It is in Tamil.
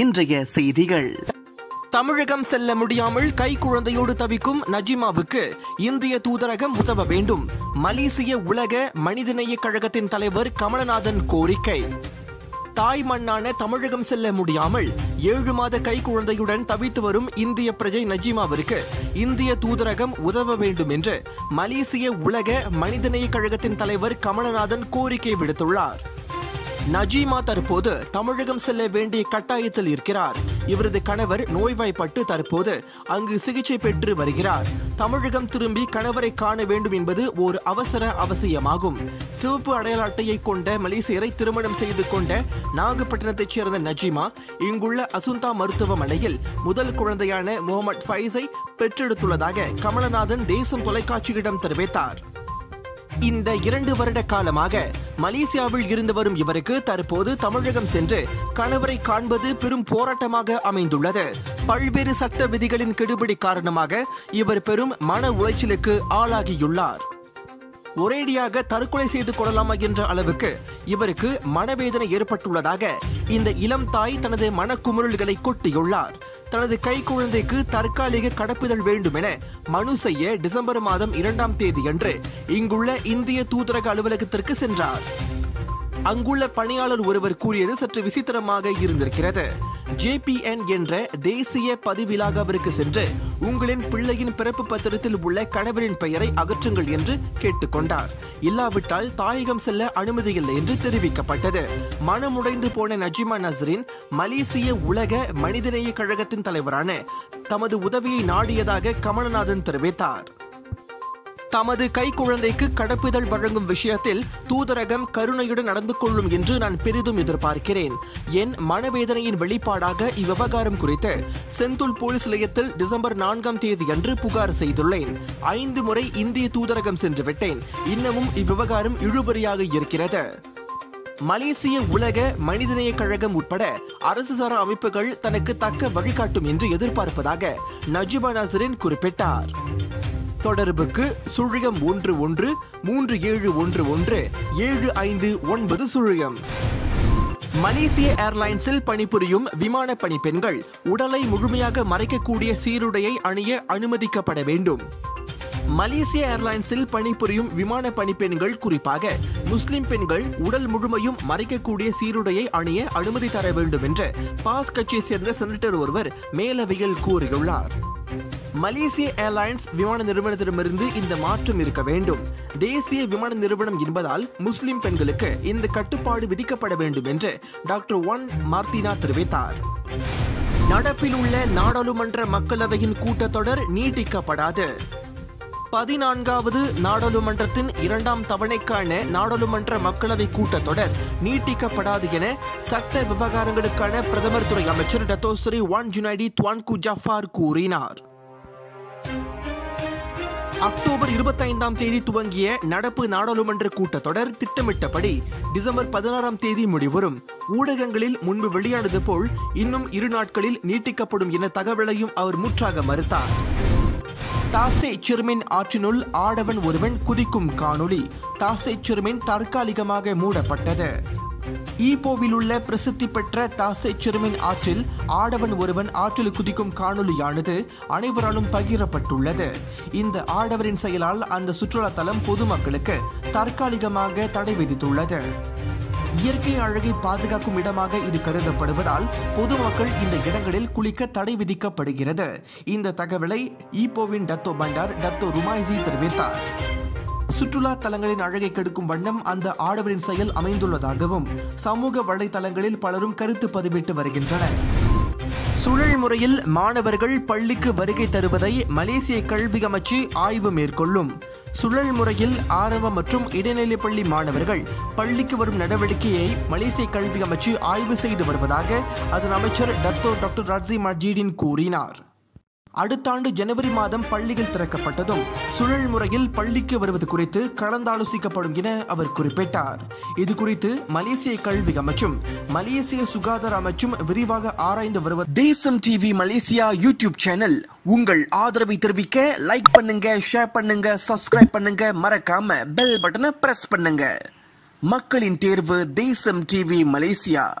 இன்றைய செய்திகள். தமிழகம் செல்ல முடியாமல் கை குழந்தையோடு தவிக்கும் நஜிமாவுக்கு இந்திய தூதரகம் உதவ வேண்டும். மலேசிய உலக மனிதநேய கழகத்தின் தலைவர் கமலநாதன் கோரிக்கை. தாய் மண்ணான தமிழகம் செல்ல முடியாமல் ஏழு மாத கை குழந்தையுடன் தவித்து வரும் இந்திய பிரஜை நஜிமாவிற்கு இந்திய தூதரகம் உதவ வேண்டும் என்று மலேசிய உலக மனிதநேய கழகத்தின் தலைவர் கமலநாதன் கோரிக்கை விடுத்துள்ளார். நஜீமா தற்போது தமிழகம் செல்ல வேண்டிய கட்டாயத்தில் இருக்கிறார். இவரது கணவர் நோய்வாய்ப்பட்டு தற்போது அங்கு சிகிச்சை பெற்று வருகிறார். தமிழகம் திரும்பி கணவரை காண வேண்டும் என்பது ஓர் அவசர அவசியமாகும். சிவப்பு அடையாள அட்டையை கொண்ட மலேசியரை திருமணம் செய்து கொண்ட நாகப்பட்டினத்தைச் சேர்ந்த நஜீமா இங்குள்ள அசுந்தா மருத்துவமனையில் முதல் குழந்தையான முகமது ஃபைஸை பெற்றெடுத்துள்ளதாக கமலநாதன் தேசம் தொலைக்காட்சியிடம் தெரிவித்தார். இந்த இரண்டு வருட காலமாக மலேசியாவில் இருந்து வரும் இவருக்கு தற்போது தமிழகம் சென்று கணவரை காண்பது பெரும் போராட்டமாக அமைந்துள்ளது. பல்வேறு சட்ட விதிகளின் கெடுபிடி காரணமாக இவர் பெரும் மன உளைச்சலுக்கு ஆளாகியுள்ளார். ஒரேடியாக தற்கொலை செய்து கொள்ளலாமா என்ற அளவுக்கு இவருக்கு மனவேதனை ஏற்பட்டுள்ளதாக இந்த இளம் தாய் தனது மனக்குமுறல்களை கொட்டியுள்ளார். தனது கை குழந்தைக்கு தற்காலிக கடப்புதல் வேண்டும் என மனு செய்ய டிசம்பர் மாதம் இரண்டாம் தேதியன்று இங்குள்ள இந்திய தூதரக அலுவலகத்திற்கு சென்றார். அங்குள்ள பணியாளர் ஒருவர் கூறியது சற்று விசித்திரமாக இருந்திருக்கிறது. ஜேபிஎன் என்ற தேசிய பதிவிலாக அவருக்கு சென்று உங்களின் பிள்ளையின் பிறப்பு பத்திரத்தில் உள்ள கணவரின் பெயரை அகற்றுங்கள் என்று கேட்டுக்கொண்டார். இல்லாவிட்டால் தாயகம் செல்ல அனுமதி இல்லை என்று தெரிவிக்கப்பட்டது. மனமுடைந்து போன நஜிமா நஸ்ரின் மலேசிய உலக மனிதநேய கழகத்தின் தலைவரான தமது உதவியை நாடியதாக கமலநாதன் தெரிவித்தார். தமது கைக்குழந்தைக்கு கடப்பிதழ் வழங்கும் விஷயத்தில் தூதரகம் கருணையுடன் நடந்து கொள்ளும் என்று நான் பெரிதும் எதிர்பார்க்கிறேன். என் மனவேதனையின் வெளிப்பாடாக இவ்விவகாரம் குறித்து செந்தூல் போலீஸ் நிலையத்தில் டிசம்பர் நான்காம் தேதி அன்று புகார் செய்துள்ளேன். ஐந்து முறை இந்திய தூதரகம் சென்று விட்டேன். இன்னமும் இவ்விவகாரம் இழுபறியாக இருக்கிறது. மலேசிய உலக மனிதநேய கழகம் உட்பட அரசு சாரா அமைப்புகள் தனக்கு தக்க வழிகாட்டும் என்று எதிர்பார்ப்பதாக நஜிபா நசரின் குறிப்பிட்டார். தொடர்புக்கு சுழியம் ஒன்று ஒன்று மூன்று ஏழு ஒன்று ஒன்று ஏழு ஐந்து ஒன்பது சுழியம். மலேசிய ஏர்லைன்ஸில் பணிபுரியும் விமான பணிப்பெண்கள் உடலை முழுமையாக மறைக்கக்கூடிய சீருடையை அணிய அனுமதிக்கப்பட வேண்டும். மலேசிய ஏர்லைன்ஸில் பணிபுரியும் விமான பணிப்பெண்கள் குறிப்பாக முஸ்லிம் பெண்கள் உடல் முழுமையும் மறைக்கக்கூடிய சீருடையை அணிய அனுமதி தர வேண்டும் என்று பாஸ் கட்சியை சேர்ந்த செனட்டர் ஒருவர் மேலவையில் கூறியுள்ளார். மலேசிய ஏர்லைன்ஸ் விமான நிறுவனத்திடமிருந்து இந்த மாற்றம் இருக்க வேண்டும். தேசிய விமான நிறுவனம் என்பதால் முஸ்லிம் பெண்களுக்கு இந்த கட்டுப்பாடு விதிக்கப்பட வேண்டும் என்று டாக்டர் ஒன் மார்த்தினா தெரிவித்தார். நடப்பில் உள்ள நாடாளுமன்ற மக்களவையின் கூட்டத்தொடர் நீட்டிக்கப்படாது. பதினான்காவது நாடாளுமன்றத்தின் இரண்டாம் தவணைக்கான நாடாளுமன்ற மக்களவை கூட்டத்தொடர் நீட்டிக்கப்படாது என சட்ட விவகாரங்களுக்கான பிரதமர் துறை அமைச்சர் Datuk Seri Wan Junaidi Tuanku Jaafar கூறினார். அக்டோபர் இருபத்தைந்தாம் தேதி துவங்கிய நடப்பு நாடாளுமன்ற கூட்டத்தொடர் திட்டமிட்டபடி டிசம்பர் பதினாறாம் தேதி முடிவரும் ஊடகங்களில் முன்பு வெளியானது போல் இன்னும் இரு நாட்களில் நீட்டிக்கப்படும் என தகவலையும் அவர் முற்றாக மறுத்தார். தாசே சிறுமின் ஆற்றினுள் ஆடவன் ஒருவன் குதிக்கும் காணொளி தாசே சிறுமின் தற்காலிகமாக மூடப்பட்டது. ஈபோவில் உள்ள பிரசித்தி பெற்ற தாசை சிறுமின் ஆற்றில் ஆடவன் ஒருவன் ஆற்றில் குதிக்கும் காணொளியானது அனைவராலும் பகிரப்பட்டுள்ளது. இந்த ஆடவரின் செயலால் அந்த சுற்றுலா தலம் பொதுமக்களுக்கு தற்காலிகமாக தடை விதித்துள்ளது. இயற்கை அழகை பாதுகாக்கும் இடமாக இது கருதப்படுவதால் பொதுமக்கள் இந்த இடங்களில் குளிக்க தடை விதிக்கப்படுகிறது. இந்த தகவலை ஈப்போவின் டத்தோ பண்டார் டத்தோ ருமாய்சி தெரிவித்தார். சுற்றுலா தலங்களின் அழகை கெடுக்கும் வண்ணம் அந்த ஆடவரின் செயல் அமைந்துள்ளதாகவும் சமூக வலைதளங்களில் பலரும் கருத்து பதிவிட்டு வருகின்றனர். சுழல் முறையில் மாணவர்கள் பள்ளிக்கு வருகை தருவதை மலேசிய கல்வி அமைச்சு ஆய்வு மேற்கொள்ளும். சுழல் முறையில் ஆரம்ப மற்றும் இடைநிலைப் பள்ளி மாணவர்கள் பள்ளிக்கு வரும் நடவடிக்கையை மலேசிய கல்வி அமைச்சு ஆய்வு செய்து வருவதாக அதன் அமைச்சர் டத்தோ டாக்டர் ராட்சி மஜீடின் கூறினார். அடுத்த ஆண்டு ஜனவரி மாதம் பள்ளிகள் திறக்கப்பட்டதும் சுழல் முறையில் பள்ளிக்கு வருவது குறித்து கலந்தாலோசிக்கப்படும் என அவர் குறிப்பிட்டார். இது குறித்து மலேசிய கல்வி அமைச்சும் மலேசிய சுகாதார அமைச்சும் விரிவாக ஆராய்ந்து வருவது தேசம் டிவி மலேசியா யூடியூப் சேனல். உங்கள் ஆதரவை தெரிவிக்க லைக் பண்ணுங்க ஷேர் பண்ணுங்க சப்ஸ்கிரைப் பண்ணுங்க மறக்காம பெல் பட்டனை பிரஸ் பண்ணுங்க. மக்களின் தேர்வு தேசம் டிவி மலேசியா.